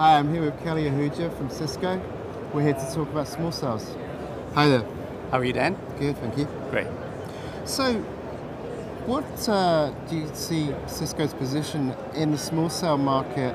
Hi, I'm here with Kelly Ahuja from Cisco. We're here to talk about small cells. Hi there. How are you, Dan? Good, thank you. Great. So, what uh, do you see Cisco's position in the small cell market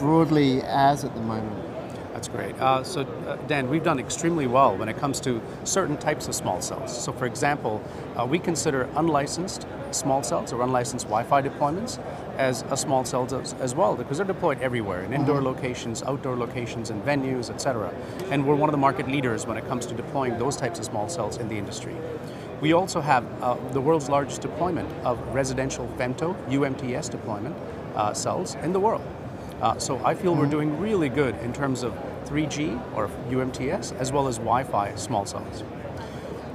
broadly as at the moment? That's great. Uh, so, uh, Dan, we've done extremely well when it comes to certain types of small cells. So, for example, uh, we consider unlicensed small cells or unlicensed Wi-Fi deployments as a small cells as, well because they're deployed everywhere in indoor locations, outdoor locations, and venues, etc. And we're one of the market leaders when it comes to deploying those types of small cells in the industry. We also have uh, the world's largest deployment of residential femto UMTS deployment uh, cells in the world. Uh, so I feel we're doing really good in terms of 3G or UMTS as well as Wi-Fi small cells.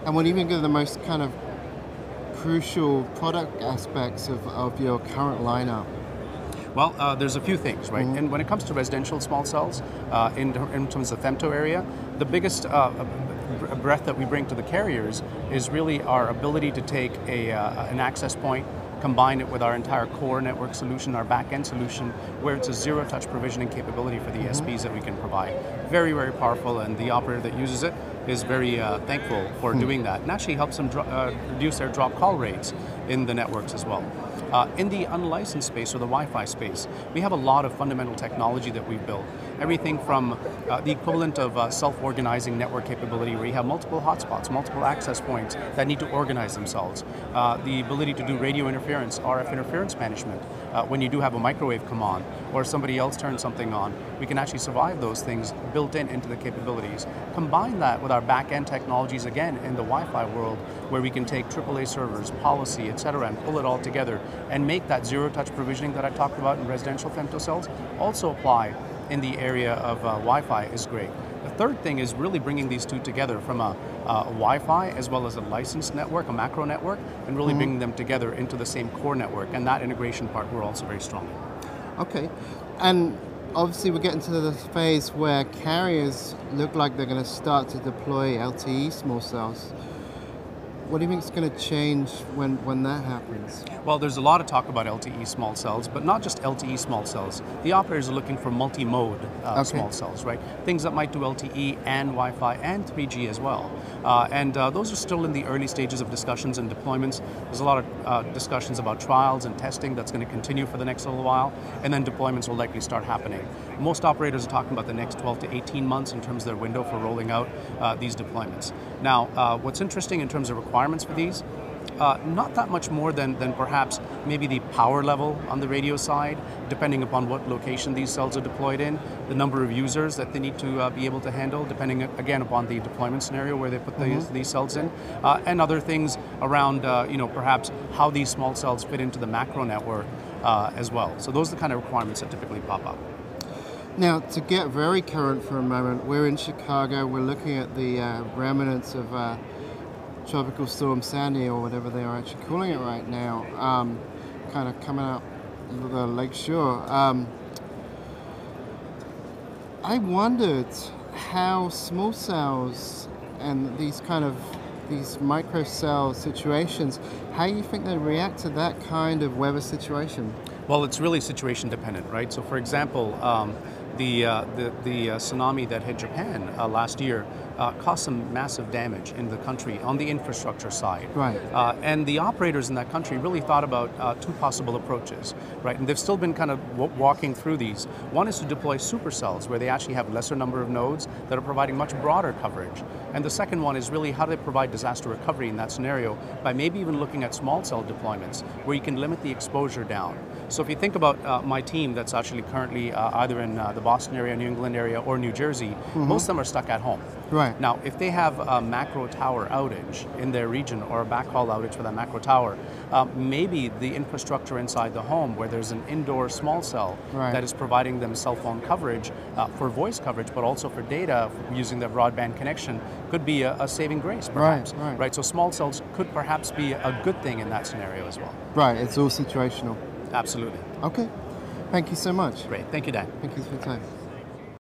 And what do you think are the most kind of crucial product aspects of, of your current lineup? Well, uh, there's a few things, right? And when it comes to residential small cells, uh, in, in terms of femto area, the biggest uh, br- breadth that we bring to the carriers is really our ability to take a, uh, an access point, combine it with our entire core network solution, our back-end solution, where it's a zero-touch provisioning capability for the SPs that we can provide. Very, very powerful, and the operator that uses it is very uh, thankful for doing that, and actually helps them dro- uh, reduce their drop call rates in the networks as well. Uh, in the unlicensed space or the Wi-Fi space, we have a lot of fundamental technology that we've built. Everything from uh, the equivalent of uh, self-organizing network capability, where you have multiple hotspots, multiple access points that need to organize themselves. Uh, the ability to do radio interference, RF interference management, uh, when you do have a microwave come on or somebody else turns something on, we can actually survive those things built in into the capabilities. Combine that with our back-end technologies again in the Wi-Fi world, where we can take AAA servers, policy, et cetera, and pull it all together and make that zero-touch provisioning that I talked about in residential femtocells also apply in the area of uh, Wi-Fi is great. The third thing is really bringing these two together from a, uh, Wi-Fi as well as a licensed network, a macro network, and really bringing them together into the same core network. And that integration part we're also very strong in. Okay. And obviously, we're getting to the phase where carriers look like they're going to start to deploy LTE small cells. What do you think is going to change when, when that happens? Well, there's a lot of talk about LTE small cells, but not just LTE small cells. The operators are looking for multi-mode uh, Okay. small cells, right? Things that might do LTE and Wi-Fi and 3G as well. Uh, and uh, those are still in the early stages of discussions and deployments. There's a lot of uh, discussions about trials and testing that's going to continue for the next little while, and then deployments will likely start happening. Most operators are talking about the next 12 to 18 months in terms of their window for rolling out uh, these deployments. Now, uh, what's interesting in terms of requirements for these uh, not that much more than, than perhaps maybe the power level on the radio side, depending upon what location these cells are deployed in, the number of users that they need to uh, be able to handle, depending uh, again upon the deployment scenario where they put these, these cells in, uh, and other things around, uh, you know, perhaps how these small cells fit into the macro network uh, as well. So those are the kind of requirements that typically pop up. Now, to get very current for a moment, we're in Chicago. We're looking at the uh, remnants of uh, Tropical Storm Sandy, or whatever they are actually calling it right now, um, kind of coming up the lake shore. Um, I wondered how small cells and these kind of these micro cell situations, how you think they react to that kind of weather situation. Well, it's really situation dependent, right? So, for example, um, the, uh, the, the uh, tsunami that hit Japan uh, last year uh, caused some massive damage in the country on the infrastructure side. Right. Uh, and the operators in that country really thought about uh, two possible approaches, right? And they've still been kind of w- walking through these. One is to deploy supercells, where they actually have lesser number of nodes that are providing much broader coverage. And the second one is really how do they provide disaster recovery in that scenario by maybe even looking at small cell deployments, where you can limit the exposure down. So if you think about uh, my team that's actually currently uh, either in uh, the Boston area, New England area, or New Jersey, most of them are stuck at home. Right. Now, if they have a macro tower outage in their region or a backhaul outage for that macro tower, uh, maybe the infrastructure inside the home where there's an indoor small cell Right. that is providing them cell phone coverage uh, for voice coverage, but also for data using their broadband connection could be a, a saving grace, perhaps. right. Right. So small cells could perhaps be a good thing in that scenario as well. Right, it's all situational. Absolutely. Okay. Thank you so much. Great. Thank you, Dan. Thank you for your time.